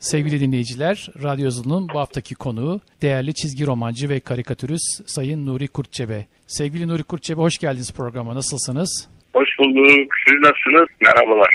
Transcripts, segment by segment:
Sevgili dinleyiciler, Radyo Yazılı'nın bu haftaki konuğu değerli çizgi romancı ve karikatürist Sayın Nuri Kurtçebe. Sevgili Nuri Kurtçebe hoş geldiniz programa. Nasılsınız? Hoş bulduk. Siz nasılsınız? Merhabalar.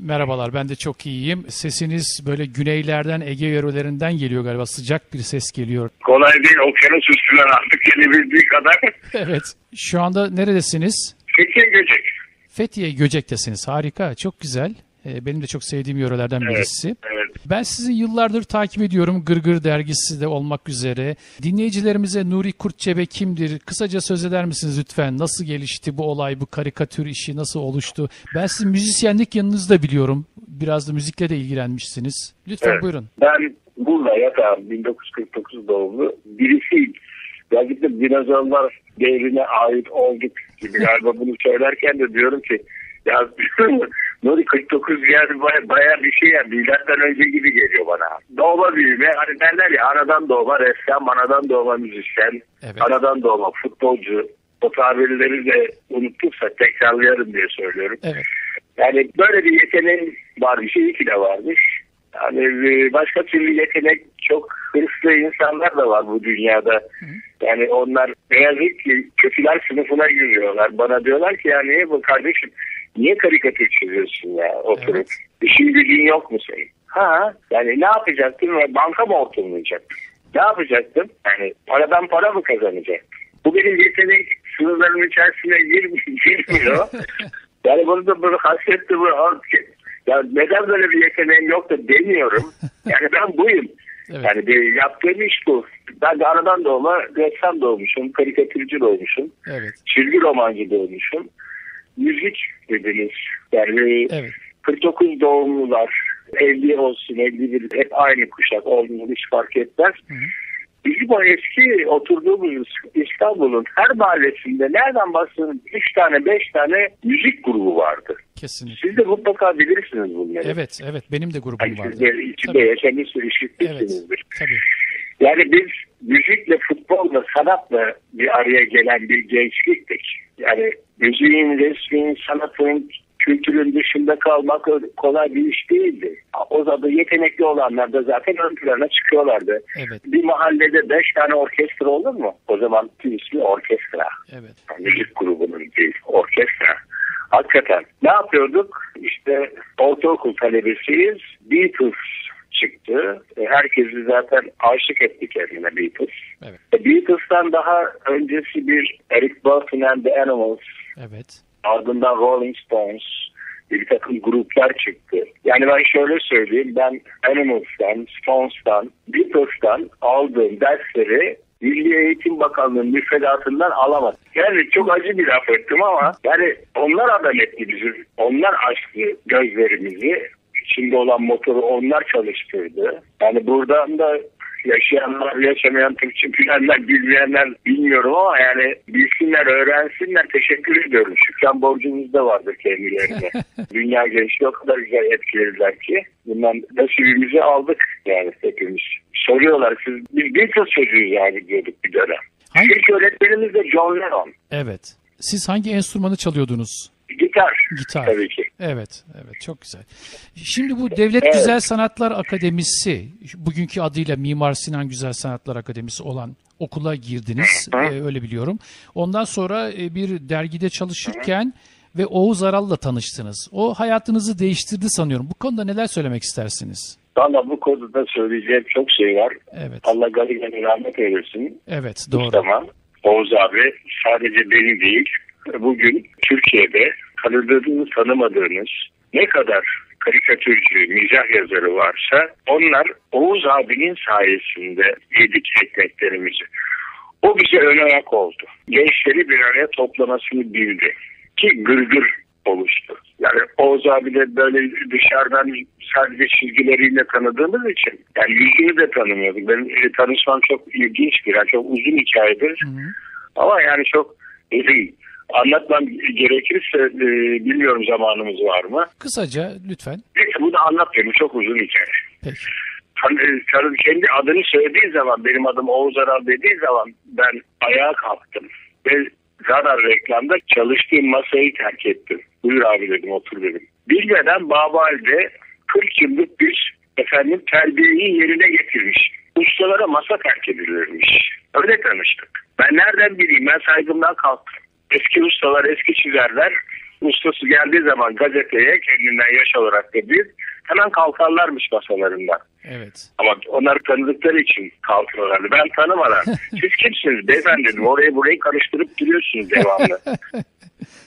Merhabalar, ben de çok iyiyim. Sesiniz böyle güneylerden, Ege yörelerinden geliyor galiba. Sıcak bir ses geliyor. Kolay değil. Okyanus üstünden artık gelebildiği kadar. evet. Şu anda neredesiniz? Fethiye Göcek. Fethiye Göcek'tesiniz. Harika, çok güzel. Ee, Benim de çok sevdiğim yörelerden birisi. Evet. Ben sizi yıllardır takip ediyorum. Gırgır dergisi de olmak üzere. Dinleyicilerimize Nuri Kurtçebe kimdir? Kısaca söz eder misiniz lütfen? Nasıl gelişti bu olay, bu karikatür işi nasıl oluştu? Ben sizin müzisyenlik yanınızda biliyorum. Biraz da müzikle de ilgilenmişsiniz. Lütfen Evet. buyurun. Ben burada yatağım 1949 doğumlu birisiyim. Gerçekten dinozorlar devrine ait olduk gibi galiba bunu söylerken de diyorum ki ya Nuri 49 yani baya, baya bir şey ya milattan önce gibi geliyor bana. Doğma büyüme hani derler ya anadan doğma ressam, anadan doğma müzisyen, Evet. anadan doğma futbolcu. O tabirleri de unuttuksa tekrarlayarım diye söylüyorum. Evet. Yani böyle bir yeteneğin var bir şey iyi ki de varmış. Yani e, başka türlü yetenek çok hırslı insanlar da var bu dünyada. Yani onlar ne yazık ki kötüler sınıfına giriyorlar. Bana diyorlar ki ya niye bu kardeşim niye karikatür çiziyorsun ya oturup? Evet. İşin gücün yok mu senin? Ha yani ne yapacaktın ve banka mı oturmayacaktın? Ne yapacaktın? Yani paradan para mı kazanacaktın? Bu benim yetenek sınırlarının içerisine girmiyor. Yani bunu da bunu hasretti bu. Ya neden böyle bir yeteneğim yok da demiyorum. Yani ben buyum. Evet. Yani bir yaptığım iş bu. Ben de aradan doğma ressam doğmuşum, karikatürcü doğmuşum, Evet. çizgi romancı doğmuşum. Müzik dediniz. Yani Evet. 49 doğumlular, 50 olsun, 51 hep aynı kuşak olduğunu hiç fark etmez. hı. Bizim o eski oturduğumuz İstanbul'un her mahallesinde nereden baksanız 3 tane 5 tane müzik grubu vardı. Kesinlikle. Siz de mutlaka bilirsiniz bunları. Evet, evet. Benim de grubum Yani siz vardı. de içinde Tabii. yaşamış Evet, işitmişsinizdir. tabii. Yani biz müzikle, futbolla, sanatla bir araya gelen bir gençliktik. Yani müziğin, resmin, sanatın, kültürün dışında kalmak kolay bir iş değildi. O zaman yetenekli olanlar da zaten ön plana çıkıyorlardı. Evet, Bir mahallede beş tane orkestra olur mu? O zaman ismi orkestra. evet. Müzik grubunun değil, orkestra. Hakikaten. Ne yapıyorduk? İşte ortaokul talebesiyiz. Beatles çıktı. E, Herkesi zaten aşık etti kendine Beatles. Evet. E, Beatles'tan daha öncesi bir Eric Burton and the Animals, Evet. ardından Rolling Stones bir takım gruplar çıktı. Yani ben şöyle söyleyeyim, ben Animals'tan, Stones'tan, Beatles'tan aldığım dersleri Milli Eğitim Bakanlığı'nın müfredatından alamadım. Yani çok acı bir laf ettim ama yani onlar adam etti bizi. Onlar açtı gözlerimizi. İçinde olan motoru onlar çalıştırdı. Yani buradan da yaşayanlar, yaşamayan Türkçe bilenler, bilmeyenler bilmiyorum ama yani bilsinler, öğrensinler. Teşekkür ediyorum. Şükran borcumuz da vardır kendilerine. Dünya gençliği o kadar güzel etkilediler ki bundan nasibimizi aldık yani hepimiz. Soruyorlar siz biz Beatles çocuğuyuz yani diyorduk bir dönem. Hangi- İlk öğretmenimiz de John Lennon. Evet. Siz hangi enstrümanı çalıyordunuz? Gitar. Gitar. Tabii ki. Evet, evet çok güzel. Şimdi bu Devlet Evet. Güzel Sanatlar Akademisi, bugünkü adıyla Mimar Sinan Güzel Sanatlar Akademisi olan okula girdiniz, Hı. e, öyle biliyorum. Ondan sonra e, bir dergide çalışırken ve Oğuz Aral'la tanıştınız. O hayatınızı değiştirdi sanıyorum. Bu konuda neler söylemek istersiniz? Valla bu konuda söyleyeceğim çok şey var. Evet, Allah gani rahmet eylesin. evet doğru. Tamam. Oğuz abi sadece beni değil bugün Türkiye'de tanıdığınız tanımadığınız ne kadar karikatürcü, mizah yazarı varsa onlar Oğuz abinin sayesinde yedik ekmeklerimizi. O bize ön ayak oldu. Gençleri bir araya toplamasını bildi. Ki gırgır oluştu. Yani Oğuz abi de böyle dışarıdan sadece çizgileriyle tanıdığımız için yani yüzünü de tanımıyorduk. Benim e, tanışmam çok ilginçtir. Yani çok uzun hikayedir. Hı hı. Ama yani çok uzun. Anlatmam gerekirse e, bilmiyorum zamanımız var mı? Kısaca lütfen. Neyse bunu anlatmayayım. Çok uzun hikaye. Peki. Tan- tan- kendi adını söylediği zaman benim adım Oğuz Aral dediği zaman ben ayağa kalktım. Ve Zarar reklamda çalıştığım masayı terk ettim. Buyur abi dedim otur dedim. Bilmeden Babal'de 40 yıllık bir efendim terbiyeyi yerine getirmiş. Ustalara masa terk edilirmiş. Öyle tanıştık. Ben nereden bileyim ben saygımdan kalktım. Eski ustalar, eski çizerler ustası geldiği zaman gazeteye kendinden yaş olarak da büyük hemen kalkarlarmış masalarından. Evet. Ama onları tanıdıkları için kalkıyorlardı. Ben tanımadan. Siz kimsiniz beyefendi. Orayı burayı karıştırıp duruyorsunuz devamlı.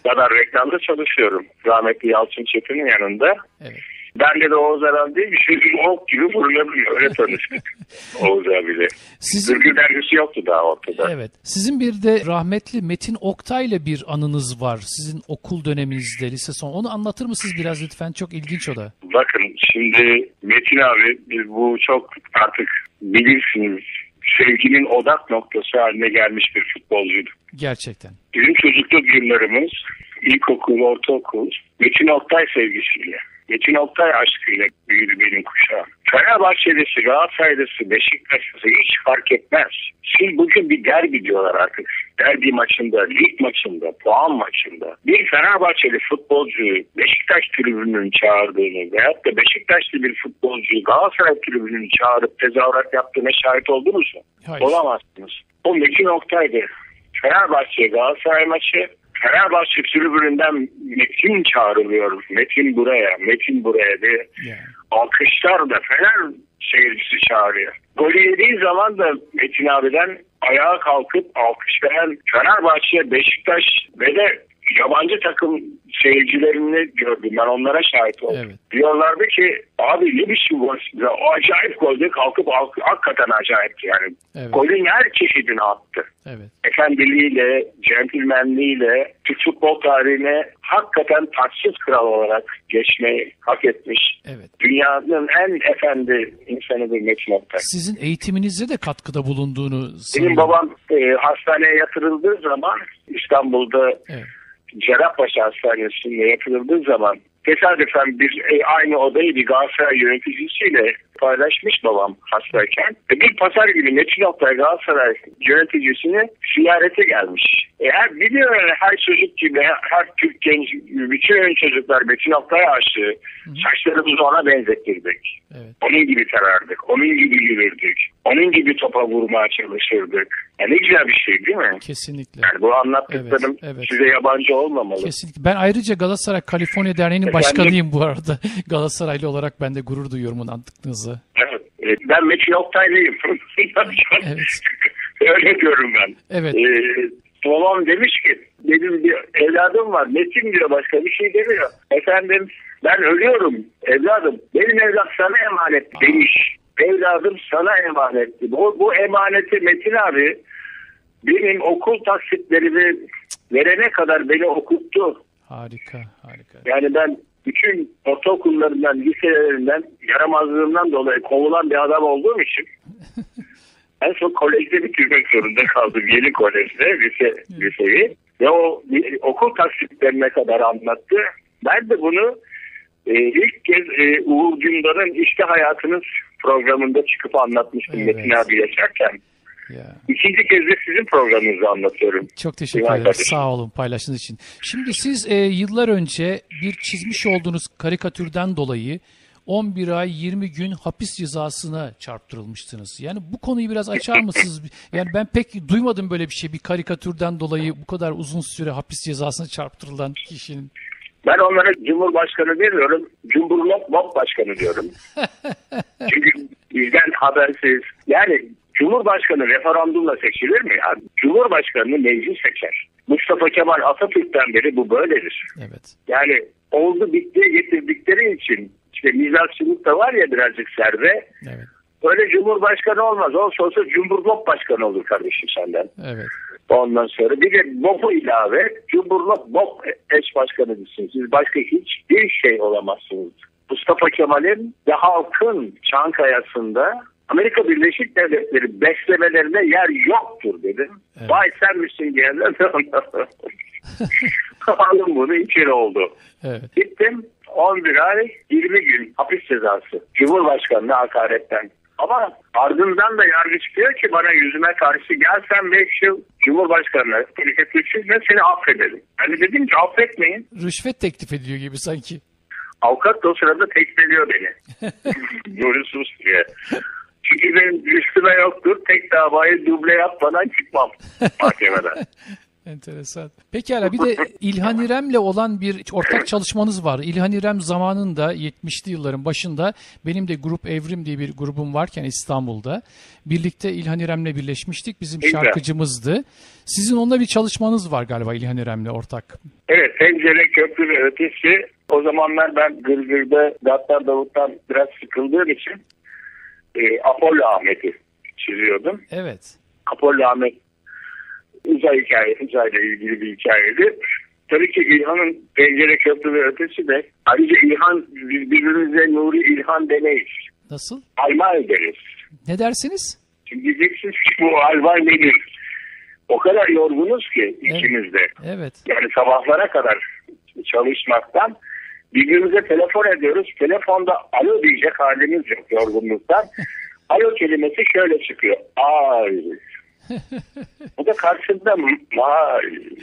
kadar reklamda çalışıyorum. Rahmetli Yalçın Çetin'in yanında. Evet. Ben de Oğuz Aral değil, bir ok gibi fırlanıyor. Öyle tanıştık Oğuz abiyle. Sizin, Sürgü dergisi yoktu daha ortada. evet. Sizin bir de rahmetli Metin Oktay'la bir anınız var. Sizin okul döneminizde, lise son. Onu anlatır mısınız biraz lütfen? Çok ilginç o da. Bakın şimdi Metin abi biz bu çok artık bilirsiniz sevginin odak noktası haline gelmiş bir futbolcuydu. Gerçekten. Bizim çocukluk yıllarımız ilkokul, ortaokul Metin Oktay sevgisiyle. Metin Oktay aşkıyla büyüdü benim kuşağım. Fenerbahçe'lisi, Galatasaray'lısı, Beşiktaş'lısı hiç fark etmez. Siz bugün bir derbi diyorlar artık. Derbi maçında, lig maçında, puan maçında bir Fenerbahçeli futbolcuyu Beşiktaş tribününün çağırdığını veyahut da Beşiktaşlı bir futbolcuyu Galatasaray tribününün çağırıp tezahürat yaptığına şahit oldunuz mu? Hayır. Olamazsınız. O Metin Oktay'dı. Fenerbahçe Galatasaray maçı Fenerbahçe tribününden Metin çağrılıyor. Metin buraya, Metin buraya diye. Yani. Alkışlar da Fener seyircisi çağırıyor. Golü yediği zaman da Metin abiden ayağa kalkıp alkışlayan Fenerbahçe, Beşiktaş ve de yabancı takım seyircilerini gördüm. Ben onlara şahit oldum. Evet. Diyorlardı ki abi ne biçim gol? O acayip goldü kalkıp alk- hakikaten acayipti yani. Evet. Golün her çeşidini attı Evet. efendiliğiyle, centilmenliğiyle Türk futbol tarihine hakikaten taçsız kral olarak geçmeyi hak etmiş. Evet. Dünyanın en efendi insanıdır Metin Oktay. Sizin eğitiminizde de katkıda bulunduğunu Benim sanıyorum. babam e, hastaneye yatırıldığı zaman İstanbul'da Evet. Cerrahpaşa Hastanesi'nde yatırıldığı zaman tesadüfen bir e, aynı odayı bir Galatasaray yöneticisiyle paylaşmış babam hastayken. E, bir pazar günü Metin Oktay Galatasaray yöneticisini ziyarete gelmiş. E, her, biliyor yani her çocuk gibi her, Türk genç bütün çocuklar Metin Oktay'a aşığı. Saçlarımızı ona benzettirdik. Evet. Onun gibi tarardık. Onun gibi yürürdük. Onun gibi topa vurmaya çalışırdık. Ya ne güzel bir şey değil mi? Kesinlikle. Yani bu anlattıklarım Evet, evet. size yabancı olmamalı. Kesinlikle. Ben ayrıca Galatasaray Kaliforniya Derneği'nin Efendim? başkanıyım bu arada. Galatasaraylı olarak ben de gurur duyuyorum bunu anlattıklarınızı. Evet. E, Ben Metin Oktay'lıyım. Evet. Öyle diyorum ben. Evet. Ee, babam demiş ki benim bir evladım var. Metin diyor başka bir şey demiyor. Efendim ben ölüyorum evladım. Benim evlat sana emanet demiş. Evladım sana emanetti. Bu, bu emaneti Metin abi benim okul taksitlerimi verene kadar beni okuttu. Harika, harika. Yani ben bütün ortaokullarından, liselerinden, yaramazlığımdan dolayı kovulan bir adam olduğum için en son kolejde bitirmek zorunda kaldım. Yeni kolejde, lise, liseyi. Ve o okul taksitlerine kadar anlattı. Ben de bunu e, ilk kez e, Uğur Dündar'ın İşte Hayatınız programında çıkıp anlatmıştım Evet. Metin abi yaşarken. Ya. İkinci kez de sizin programınızı anlatıyorum. Çok teşekkür ederim. kardeşim. Sağ olun paylaştığınız için. Şimdi siz e, yıllar önce bir çizmiş olduğunuz karikatürden dolayı 11 ay 20 gün hapis cezasına çarptırılmıştınız. Yani bu konuyu biraz açar mısınız? Yani ben pek duymadım böyle bir şey. Bir karikatürden dolayı bu kadar uzun süre hapis cezasına çarptırılan kişinin. Ben onlara Cumhurbaşkanı demiyorum, Cumhurlok Mok Başkanı diyorum. Çünkü bizden habersiz. Yani Cumhurbaşkanı referandumla seçilir mi? ya? Cumhurbaşkanını meclis seçer. Mustafa Kemal Atatürk'ten beri bu böyledir. Evet. Yani oldu bitti getirdikleri için işte mizahçılık da var ya birazcık serde. Evet. Öyle Cumhurbaşkanı olmaz. Olsa olsa Cumhurlok Başkanı olur kardeşim senden. Evet. Ondan sonra bir de BOP'u ilave Cumhurlok BOP eş başkanısınız. Siz başka hiçbir şey olamazsınız. Mustafa Kemal'in ve halkın Çankaya'sında Amerika Birleşik Devletleri beslemelerine yer yoktur dedim. Evet. Vay sen misin diyenler. Alın bunu içeri oldu. Evet. Gittim 11 ay 20 gün hapis cezası. Cumhurbaşkanına hakaretten. Ama ardından da yargıç diyor ki bana yüzüme karşı gelsen 5 yıl Cumhurbaşkanına karikatür çizme seni affedelim. De dedim ki affetmeyin. Rüşvet teklif ediyor gibi sanki. Avukat da o sırada tekmeliyor beni. Nuri sus diye. Çünkü benim üstüme yoktur. Tek davayı duble yapmadan çıkmam mahkemeden. Enteresan. Pekala bir de İlhan İrem'le olan bir ortak çalışmanız var. İlhan İrem zamanında 70'li yılların başında benim de Grup Evrim diye bir grubum varken İstanbul'da birlikte İlhan İrem'le birleşmiştik. Bizim şarkıcımızdı. Sizin onunla bir çalışmanız var galiba İlhan İrem'le ortak. Evet pencere köprü ve ötesi. O zamanlar ben Gırgır'da Gattar Davut'tan biraz sıkıldığım için e, Apollo Ahmet'i çiziyordum. Evet. Apollo Ahmet uzay hikaye, uzayla ilgili bir hikayeydi. Tabii ki İlhan'ın pencere köprü ve ötesi de ayrıca İlhan biz birbirimize Nuri İlhan demeyiz. Nasıl? Alma ederiz. Ne dersiniz? Şimdi diyeceksiniz ki bu albay nedir? O kadar yorgunuz ki ikimiz de. Evet. Yani sabahlara kadar çalışmaktan birbirimize telefon ediyoruz. Telefonda alo diyecek halimiz yok yorgunluktan. alo kelimesi şöyle çıkıyor. Ay. Bu da karşında ay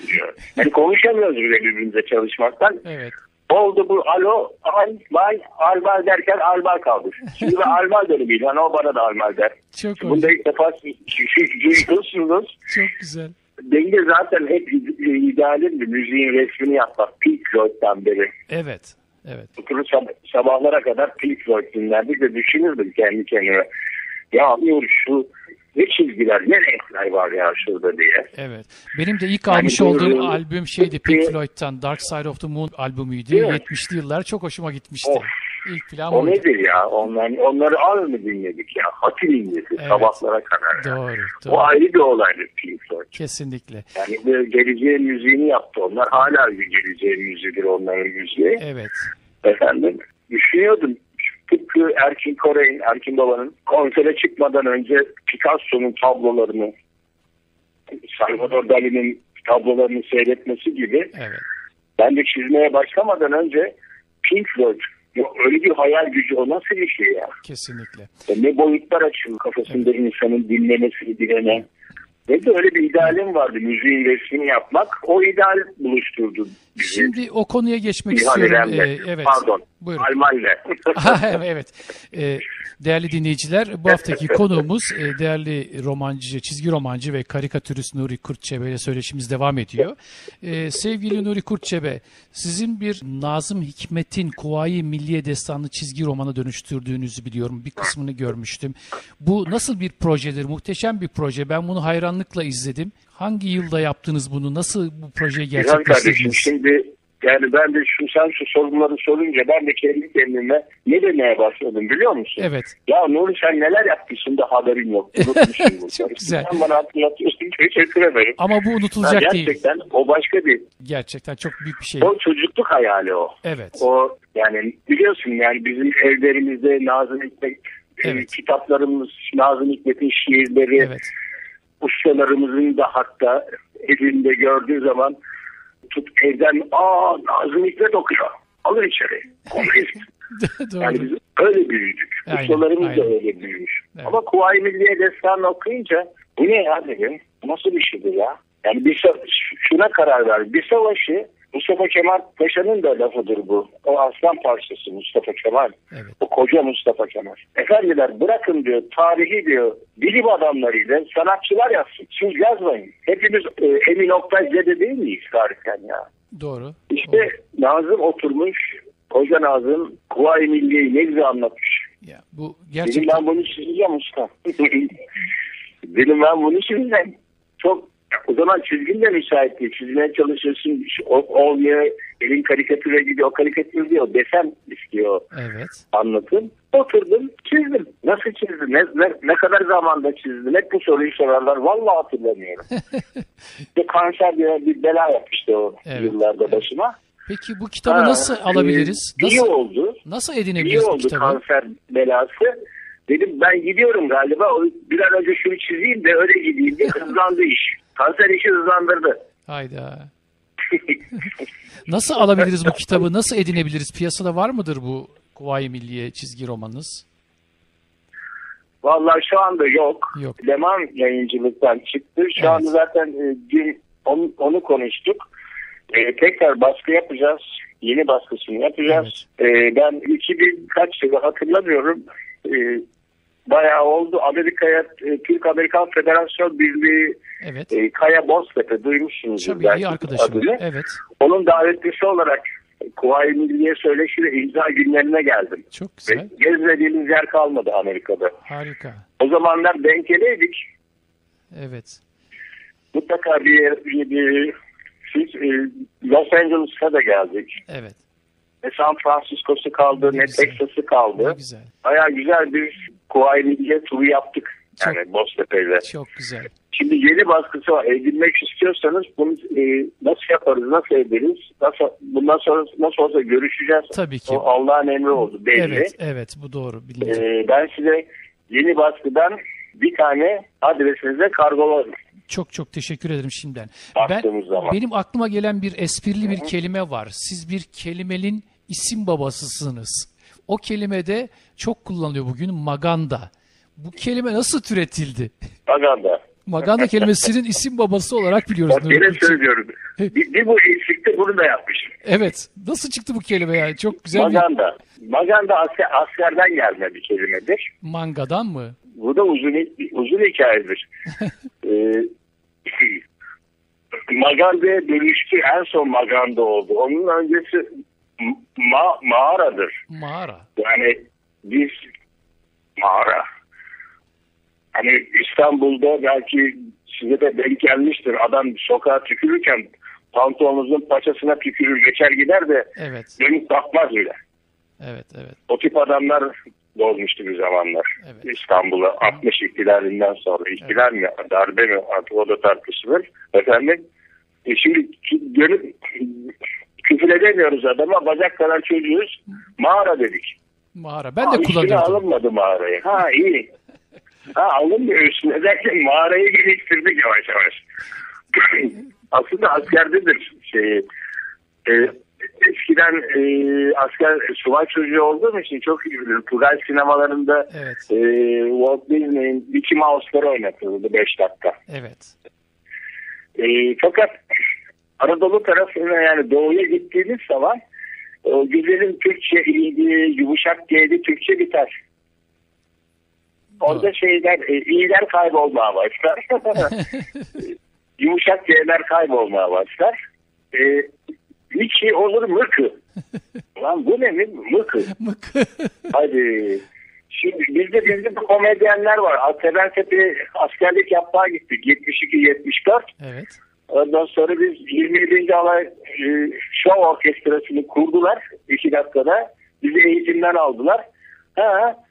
diyor. Yani konuşamıyoruz bile birbirimize çalışmaktan. Evet. Oldu bu alo, albay, albay derken albay kaldı. Şimdi ben albay derim İlhan, o bana da albay der. Çok hoş. Bunda ilk defa duyuyorsunuz. Çok güzel. Benim de zaten hep idealim bir müziğin resmini yapmak. Pink Floyd'dan beri. Evet. Evet. Oturup sab- sabahlara kadar Pink Floyd dinlerdik ve düşünürdüm kendi kendime. Ya Nur şu ne çizgiler, ne renkler var ya şurada diye. Evet. Benim de ilk Yani almış bu- olduğum albüm şeydi Pink Floyd'tan Dark Side of the Moon albümüydü. Mi? 70'li yıllar çok hoşuma gitmişti. Of. İlk plan O oydu. nedir ya? Onlar, onları az mı dinledik ya? Hatim incesi Evet. sabahlara kadar. Doğru. O doğru. ayrı bir olaydı Pink Floyd. Kesinlikle. Yani geleceğin müziğini yaptı onlar. Hala bir geleceğin müziğidir onların müziği. Evet. Efendim düşünüyordum. Tıpkı Erkin Koray'ın, Erkin Baba'nın konsere çıkmadan önce Picasso'nun tablolarını, Salvador Dali'nin tablolarını seyretmesi gibi Evet. ben de çizmeye başlamadan önce Pink Floyd ya öyle bir hayal gücü o nasıl bir şey ya? Kesinlikle. Ya Ne boyutlar açıyor kafasında insanın dinlemesini bilene. Ve de öyle bir idealim vardı müziğin resmini yapmak. O ideal buluşturdu bizi. Şimdi o konuya geçmek İlhan istiyorum. Ee, evet. Pardon. Buyurun. Alman'la. Evet. Ee, değerli dinleyiciler, bu haftaki konuğumuz e, değerli romancı, çizgi romancı ve karikatürist Nuri Kurtçebe ile söyleşimiz devam ediyor. Ee, sevgili Nuri Kurtçebe, sizin bir Nazım Hikmet'in Kuvayi Milliye Destanı çizgi romana dönüştürdüğünüzü biliyorum. Bir kısmını görmüştüm. Bu nasıl bir projedir? Muhteşem bir proje. Ben bunu hayranlıkla izledim. Hangi yılda yaptınız bunu? Nasıl bu projeyi Güzel kardeşim gerçekleştirdiniz? şimdi yani ben de şu sen şu soruları sorunca ben de kendi kendime ne demeye başladım biliyor musun? Evet. Ya Nuri sen neler yapmışsın da haberin yok. Unutmuşsun. Çok güzel. Sen bana hatırlatıyorsun. Teşekkür ederim. Ama bu unutulacak değil. gerçekten o başka bir Gerçekten çok büyük bir şey. o çocukluk hayali o. Evet. O yani biliyorsun yani bizim evlerimizde Nazım Hikmet e, Evet. kitaplarımız Nazım Hikmet'in şiirleri Evet. Ustalarımızın da hatta elinde gördüğü zaman tut evden aa Nazım Hikmet okuyor. Alır içeri. Komünist. Yani biz öyle büyüdük. Aynen, Ustalarımız da aynen. öyle büyümüş. Evet. Ama Kuvayi Milliye Destanı okuyunca bu ne ya dedim. Nasıl bir şeydir ya? Yani bir şuna karar ver. Bir savaşı Mustafa Kemal Paşa'nın da lafıdır bu. O aslan parçası Mustafa Kemal. Evet. O koca Mustafa Kemal. Efendiler bırakın diyor tarihi diyor bilim adamlarıyla sanatçılar yazsın. Siz yazmayın. Hepimiz e, Emin Oktay Zede değil miyiz tarihten ya? Doğru. İşte Doğru. Nazım oturmuş. Koca Nazım Kuvayi Milliye'yi ne güzel anlatmış. Ya, bu Dedim gerçekten ben bunu çizeceğim usta. Dedim ben bunu çizeceğim. Çok o zaman çizgin de müsait değil. Çizmeye çalışıyorsun. O, olmuyor. Elin karikatüre gidiyor. O karikatür diyor. Desen istiyor evet. anlatım. Oturdum çizdim. Nasıl çizdim? Ne, ne, ne kadar zamanda çizdim? Hep bu soruyu sorarlar. Vallahi hatırlamıyorum. İşte kanser diye bir bela yapmıştı o Evet, yıllarda evet. başıma. Peki bu kitabı Ha, nasıl alabiliriz? e, İyi Nasıl oldu. nasıl İyi edinebiliriz bu oldu kitabı? kanser belası. Dedim ben gidiyorum galiba. Bir an önce şunu çizeyim de öyle gideyim diye hızlandı iş. Kanser işi hızlandırdı. Hayda. Nasıl alabiliriz bu kitabı? Nasıl edinebiliriz? Piyasada var mıdır bu Kuvayi Milliye çizgi romanınız? Vallahi şu anda yok. Yok. Leman yayıncılıktan çıktı. Şu Evet. anda zaten e, dün onu, onu konuştuk. E, tekrar baskı yapacağız. yeni baskısını yapacağız. Ee, ben 2000 kaç yılı hatırlamıyorum. Ee, bayağı oldu. Amerika'ya e, Türk-Amerikan Federasyon Birliği Evet. e, Kaya Boztepe duymuşsunuzdur. Tabii belki iyi arkadaşım. adını. Evet. Onun davetlisi olarak Kuvayi Milliye Söyleşi ve imza günlerine geldim. Çok Ve güzel. gezmediğimiz yer kalmadı Amerika'da. Harika. O zamanlar denkeleydik. Evet. Mutlaka bir, yer- bir, bir siz e, Los Angeles'a da geldik. Evet. Ne San Francisco'su kaldı, Ne ne. Texas'ı Ne kaldı. güzel. Bayağı güzel bir Kuvayi Milliye turu yaptık. Çok- Yani Boztepe'yle. Çok güzel. Şimdi yeni baskısı var. Edinmek istiyorsanız bunu e, nasıl yaparız, nasıl ederiz? Nasıl, bundan sonra nasıl olsa görüşeceğiz. Tabii ki. O Allah'ın emri oldu belli. Evet, evet bu doğru bilinci. E, ben size yeni baskıdan bir tane adresinize kargolarım. Çok çok teşekkür ederim şimdiden. Ben zaman. benim aklıma gelen bir esprili bir kelime var. Siz bir kelimenin isim babasısınız. O kelime de çok kullanılıyor bugün maganda. Bu kelime nasıl türetildi? Maganda. Maganda kelimesinin isim babası olarak biliyoruz. Bak yine söylüyorum. Bir, bir bu eksikte bunu da yapmışım. Evet. Nasıl çıktı bu kelime yani? Çok güzel bir Maganda. Maganda asker, askerden gelme bir kelimedir. mangadan mı? Bu da uzun uzun hikayedir. ee, Maganda'ya dönüştü. En son Maganda oldu. Onun öncesi ma, mağaradır. Mağara. Yani biz mağara. Hani İstanbul'da belki size de denk gelmiştir. Adam sokağa tükürürken pantolonunuzun paçasına tükürür geçer gider de Evet. dönüp bakmaz bile. Evet, evet. O tip adamlar dolmuştu bir zamanlar. Evet. İstanbul'a 60 ihtilalinden sonra. İhtilal mi, darbe mi artık o da tartışılır. Efendim e şimdi dönüp küfür edemiyoruz adama. Bacak kadar çocuğuz. Mağara dedik. Mağara. Ben Ha, de üstüne kullanıyordum. alınmadı mağarayı. Ha iyi. Ha alınmıyor üstüne derken mağarayı geliştirdik yavaş yavaş. Aslında askerdedir şey. E, eskiden e, asker subay çocuğu olduğum için çok iyi bilirim. Tugay sinemalarında Evet. e, Walt Disney'in Mickey Mouse'ları oynatıldı 5 dakika. Evet. E, fakat Anadolu tarafına yani doğuya gittiğiniz zaman o güzelim Türkçe iyiydi, yumuşak G'di Türkçe biter. Orada şeyler, e, iyiler kaybolmaya başlar. yumuşak G'ler kaybolmaya başlar. E, hiç iyi olur mıkı. Lan bu ne mi? Mıkı. Mık. Hadi. Şimdi bizde bizde bu komedyenler var. Tepe askerlik yapmaya gittik. 72-74. evet. Ondan sonra biz 27. alay e, şov orkestrasını kurdular. iki dakikada. Bizi eğitimden aldılar. Ha,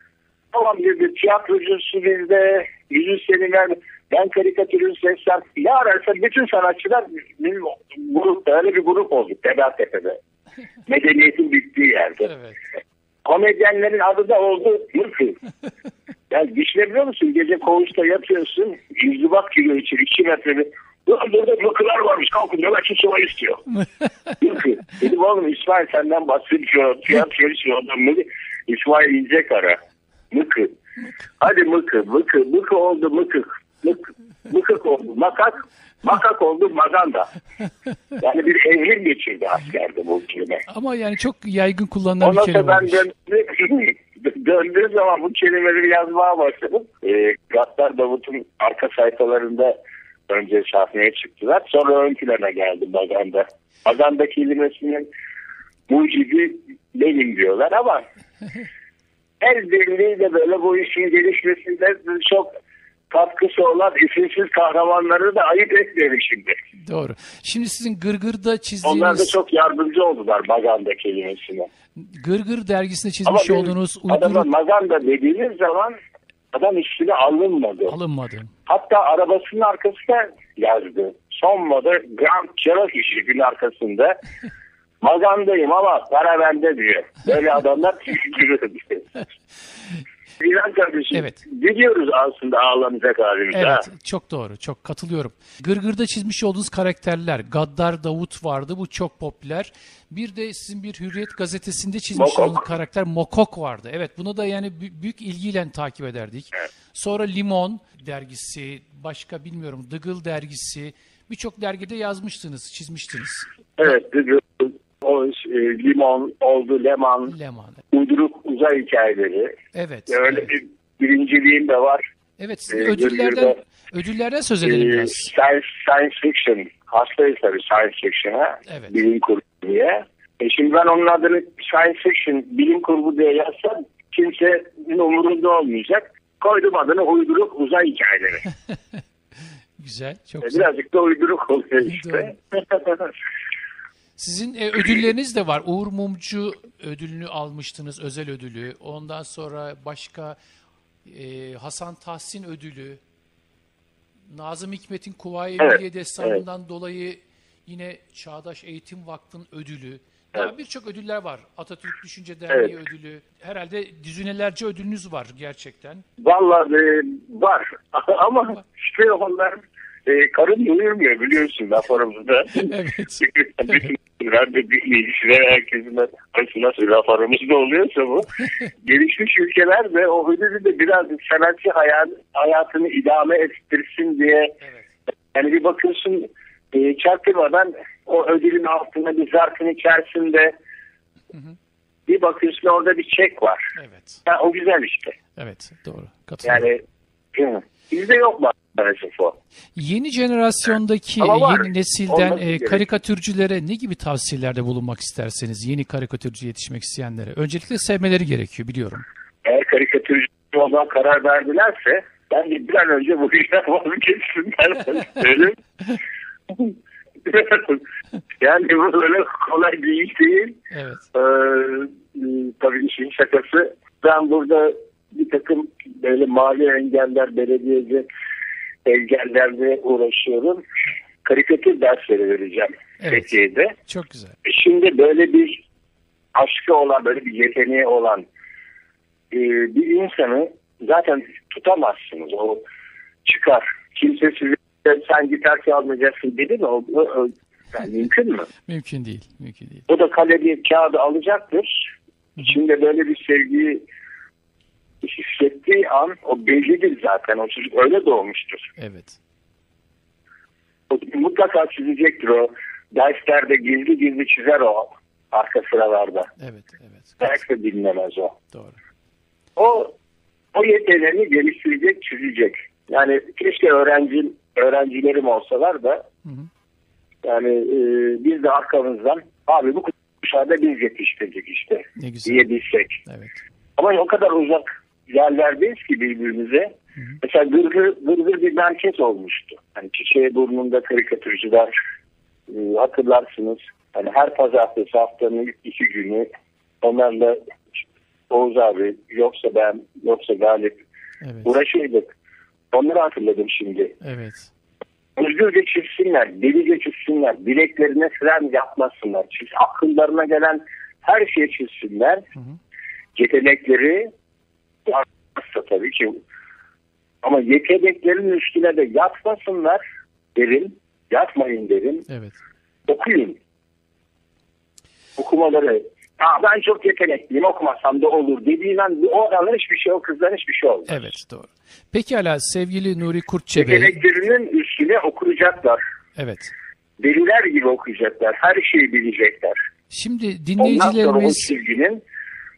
tamam dedi tiyatrocusu bizde, müzisyenler, ben karikatürün sesler. Ne ararsa bütün sanatçılar bizim grupta öyle bir grup olduk Tepe'de. Medeniyetin bittiği yerde. Evet. Komedyenlerin adı da oldu Mırkı. ya düşünebiliyor musun? Gece koğuşta yatıyorsun. İnzibat giriyor içeri. iki metre bir. Burada mırkılar varmış. Kalkın diyorlar ki sıva istiyor. Mırkı. Dedim oğlum İsmail senden bahsediyor. Tiyatro istiyor. Adam mı? İsmail ince kara. Mıkı. Hadi mıkı. Mıkı. Mıkı oldu mıkı. Mıkı. Mıkık oldu. Makak. Makak oldu maganda. Yani bir evrim geçirdi askerde bu kelime. Ama yani çok yaygın kullanılan bir Ondan kelime sonra ben döndüğüm, zaman bu kelimeleri yazmaya başladım. E, Gaddar Davut'un arka sayfalarında önce sahneye çıktılar. Sonra ön plana geldi Maganda. Maganda kelimesinin mucidi benim diyorlar ama her birliğiyle böyle bu işin gelişmesinde çok katkısı olan isimsiz kahramanları da ayıp etmeyelim şimdi. Doğru. Şimdi sizin Gırgır'da çizdiğiniz Onlar da çok yardımcı oldular Maganda kelimesine. Gırgır dergisinde Ama çizmiş biz olduğunuz adama uyduruk maganda dediğiniz zaman adam üstüne alınmadı. alınmadı. Hatta arabasının arkasında yazdı. Son moda Grand Cherokee Jeep'in arkasında magandayım ama para bende diyor. Böyle adamlar teşekkür ediyor. İlhan kardeşim Evet. biliyoruz aslında ağlanacak halimizi. ha. Evet, çok doğru. Çok katılıyorum. Gırgır'da çizmiş olduğunuz karakterler. Gaddar Davut vardı. Bu çok popüler. Bir de sizin bir Hürriyet gazetesinde çizmiş Mokok. olduğunuz karakter Mokok vardı. Evet, bunu da yani bü- büyük ilgiyle takip ederdik. Sonra Limon dergisi, başka bilmiyorum, Dıgıl dergisi. Birçok dergide yazmıştınız, çizmiştiniz. Evet. o e, limon oldu leman, Leman. uyduruk uzay hikayeleri. Evet. Öyle evet. bir birinciliğim de var. Evet, sizin Ee, ödüllerden ödüllerden söz edelim Ee, biraz. science, science fiction. Hastayız tabii science fiction'a. Evet. Bilim kurgu diye. E şimdi ben onun adını science fiction, bilim kurgu diye yazsam kimsenin umurunda olmayacak. Koydum adını uyduruk uzay hikayeleri. Güzel, çok E. Birazcık da uyduruk oluyor işte. Sizin e, ödülleriniz de var. Uğur Mumcu ödülünü almıştınız, özel ödülü. Ondan sonra başka e, Hasan Tahsin ödülü, Nazım Hikmet'in Kuvayi Evet, Milliye Destanı'ndan dolayı yine Çağdaş Eğitim Vakfı'nın ödülü. Daha birçok ödüller var. Atatürk Düşünce Derneği Evet. ödülü. Herhalde düzinelerce ödülünüz var gerçekten. Vallahi e, var ama işte onlar e, karın doyurmuyor biliyorsun raporumuzda. Evet. Bütün radyo dinleyiciler herkesin arasında nasıl raporumuzda oluyorsa bu. Gelişmiş ülkeler de o ödülü de biraz sanatçı hayat, hayatını idame ettirsin diye Evet. yani bir bakıyorsun e, çaktırmadan o ödülün altında bir zarfın içerisinde bir bakıyorsun orada bir çek var. Evet. Ya, o güzel işte. Evet. Doğru. Katılıyorum. Yani hı, bizde yok maalesef o. Yeni jenerasyondaki yeni nesilden Olması e, gerek. karikatürcülere ne gibi tavsiyelerde bulunmak isterseniz yeni karikatürcü yetişmek isteyenlere? Öncelikle sevmeleri gerekiyor biliyorum. Eğer karikatürcü olmaya karar verdilerse bence bir an önce bu işten vazgeçsinler. Öyle. yani bu öyle kolay bir iş değil. Evet. Ee, tabii işin şakası. Ben burada bir takım böyle mali engeller, belediyeci engellerle uğraşıyorum. Karikatür dersleri vereceğim Evet. Fethiye'de. Çok güzel. Şimdi böyle bir aşkı olan, böyle bir yeteneği olan e, bir insanı zaten tutamazsınız. O çıkar. Kimse size sen gitar çalmayacaksın dedi mi? O, o, o- yani mümkün mü? Mümkün değil. Mümkün değil. O da kalemi, kağıdı alacaktır. İçinde böyle bir sevgiyi hissettiği an o bellidir zaten. O çocuk öyle doğmuştur. Evet. O mutlaka çizecektir o. Derslerde gizli gizli çizer o arka sıralarda. Evet. Evet. De dinlemez o. Doğru. O o yeteneğini geliştirecek, çizecek. Yani keşke öğrenci öğrencilerim olsalar da Hı hı. yani e, biz de arkamızdan abi bu kuşağda biz yetiştirdik işte Ne güzel. diyebilsek. Evet. Ama o kadar uzak yerlerdeyiz ki birbirimize. Hı hı. Mesela Gırgır, Gırgır bir merkez olmuştu. Hani Çiçeği burnunda karikatürcüler e, hatırlarsınız. Hani her pazartesi haftanın ilk iki günü onlarla Oğuz abi yoksa ben yoksa Galip Evet. uğraşırdık. Onları hatırladım şimdi. Evet. Özgürce çizsinler, delice çizsinler, bileklerine fren yapmasınlar. Çiz, akıllarına gelen her şeyi çizsinler. Hı hı. Yetenekleri varsa tabii ki ama yeteneklerin üstüne de yatmasınlar derim. Yatmayın derim. Evet. Okuyun. Okumaları Aa, ben çok yetenekliyim okumasam da olur dediğin an o adamlar hiçbir şey o kızdan hiçbir şey olmaz. Evet. Doğru. Pekala sevgili Nuri Kurtçe Bey. Yeteneklerinin üstüne okuracaklar. Evet. Deliler gibi okuyacaklar. Her şeyi bilecekler. Şimdi Ondan sonra o dinleyicilerimiz çizginin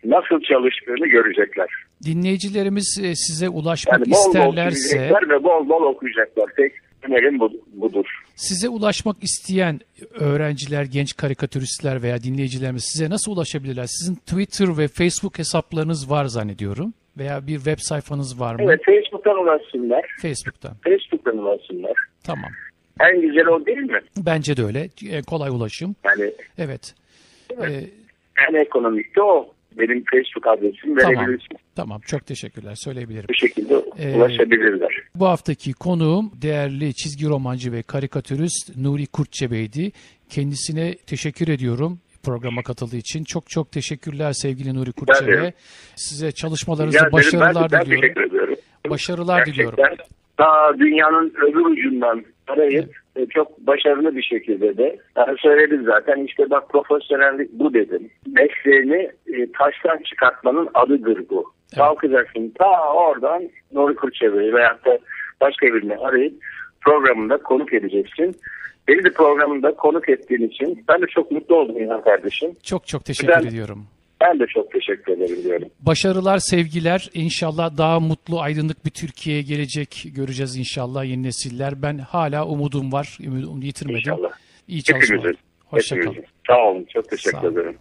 nasıl çalıştığını görecekler. dinleyicilerimiz e, size ulaşmak Yani bol bol isterlerse çizecekler ve bol bol okuyacaklar. Tek önerim bu, budur. size ulaşmak isteyen öğrenciler, genç karikatüristler veya dinleyicilerimiz size nasıl ulaşabilirler? Sizin Twitter ve Facebook hesaplarınız var zannediyorum. Veya bir web sayfanız var mı? Evet Facebook'tan ulaşsınlar. Facebook'tan. Facebook'tan ulaşsınlar. Tamam. En güzel o değil mi? Bence de öyle. E, kolay ulaşım. Yani Evet. E, en ekonomik de o. Benim Facebook adresim tamam. verebilirsin. Tamam. Çok teşekkürler. Söyleyebilirim. Bu şekilde Ee, ulaşabilirler. Bu haftaki konuğum değerli çizgi romancı ve karikatürist Nuri Kurtçe Bey'di. Kendisine teşekkür ediyorum programa katıldığı için. Çok çok teşekkürler sevgili Nuri Kurtçe ederim. Bey. Size çalışmalarınızda başarılar ben, diliyorum. Başarılar diliyorum. Gerçekten ta dünyanın öbür ucundan arayıp e, çok başarılı bir şekilde de yani söyledim zaten işte bak profesyonellik bu dedim. Mesleğini e, taştan çıkartmanın adıdır bu. Kalkacaksın ta oradan Nuri Kurçevi veyahut da başka birini arayıp programında konuk edeceksin. Beni de programında konuk ettiğin için ben de çok mutlu oldum İlhan kardeşim. Çok çok teşekkür Ben- ediyorum. Ben de çok teşekkür ederim diyorum. Başarılar, sevgiler. İnşallah daha mutlu, aydınlık bir Türkiye'ye gelecek göreceğiz inşallah yeni nesiller. Ben hala umudum var. Umudumu yitirmedim. İnşallah. İyi çalışmalar. Hoşçakalın. Sağ olun. Çok teşekkür Sağ olun. ederim.